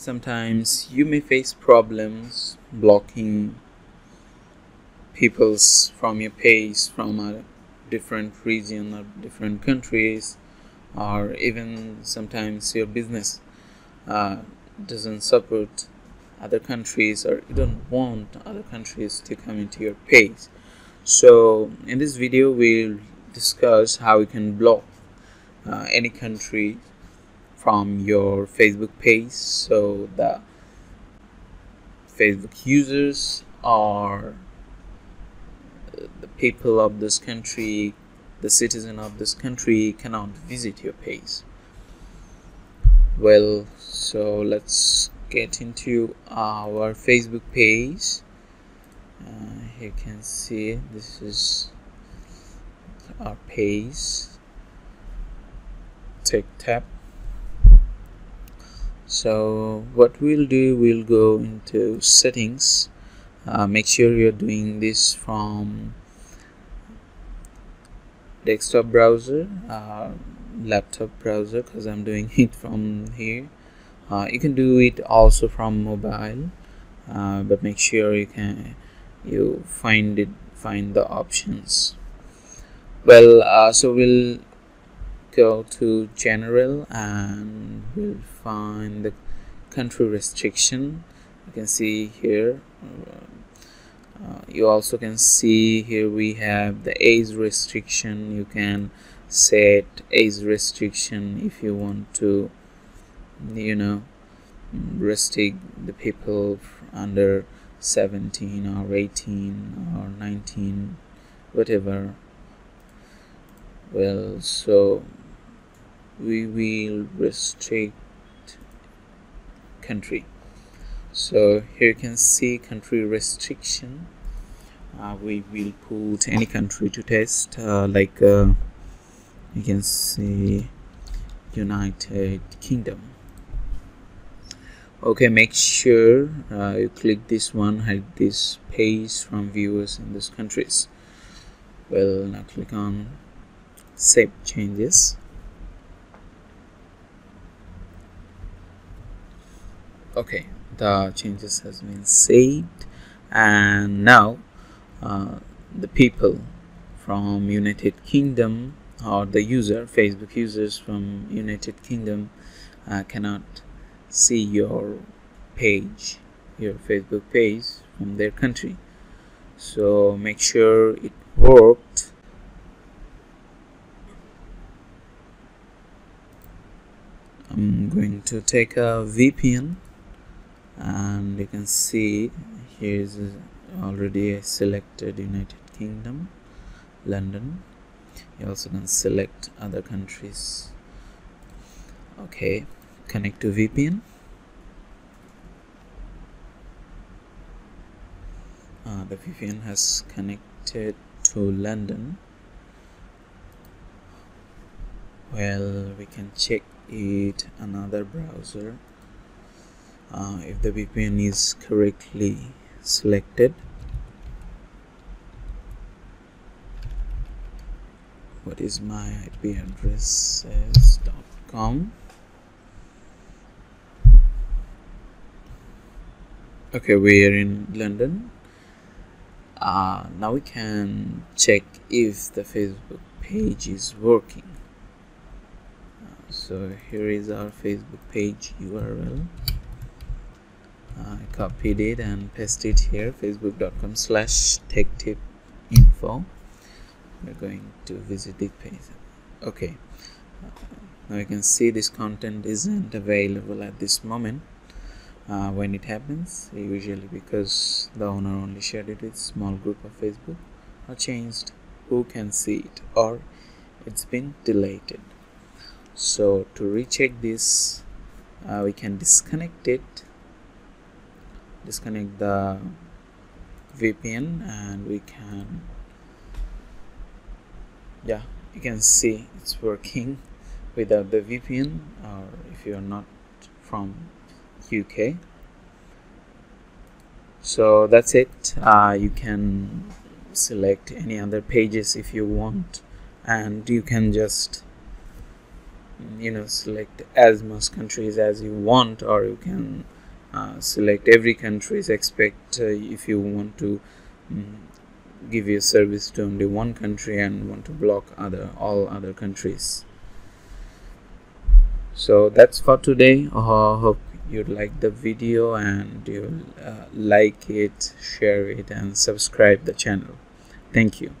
sometimes you may face problems blocking people's from your page from a different region or different countries or even sometimes your business uh, doesn't support other countries or you don't want other countries to come into your page so in this video we'll discuss how you can block uh, any country from your Facebook page so the Facebook users are the people of this country the citizen of this country cannot visit your page. Well so let's get into our Facebook page. Uh, you can see this is our page. Take tab so what we'll do we'll go into settings. Uh, make sure you're doing this from desktop browser uh, laptop browser because I'm doing it from here. Uh, you can do it also from mobile uh, but make sure you can you find it find the options. Well uh, so we'll go to general and we'll find the country restriction. You can see here uh, you also can see here we have the age restriction. You can set age restriction if you want to you know restrict the people under 17 or 18 or 19 whatever. Well so we will restrict country. So here you can see country restriction. Uh, we will put any country to test uh, like uh, you can see United Kingdom. Okay make sure uh, you click this one hide this page from viewers in these countries. Well now click on save changes okay the changes has been saved and now uh, the people from United Kingdom or the user Facebook users from United Kingdom uh, cannot see your page your Facebook page from their country. So make sure it worked. I'm going to take a VPN and you can see here is already selected United Kingdom London. You also can select other countries. Okay connect to VPN uh, the VPN has connected to London. Well we can check it another browser uh, if the VPN is correctly selected what is my IP address com? Okay we are in London. Uh, now we can check if the Facebook page is working. Uh, so here is our Facebook page URL I copied it and pasted it here facebook.com slash tech tip info we're going to visit the page okay. Uh, now you can see this content isn't available at this moment. Uh, when it happens usually because the owner only shared it with small group of facebook or changed who can see it or it's been deleted. So to recheck this uh, we can disconnect it disconnect the VPN and we can yeah you can see it's working without the VPN or if you're not from UK so that's it. Uh, you can select any other pages if you want and you can just you know select as much countries as you want or you can select every countries expect uh, if you want to um, give your service to only one country and want to block other all other countries. So that's for today. Uh, hope you like the video and you uh, like it share it and subscribe the channel. Thank you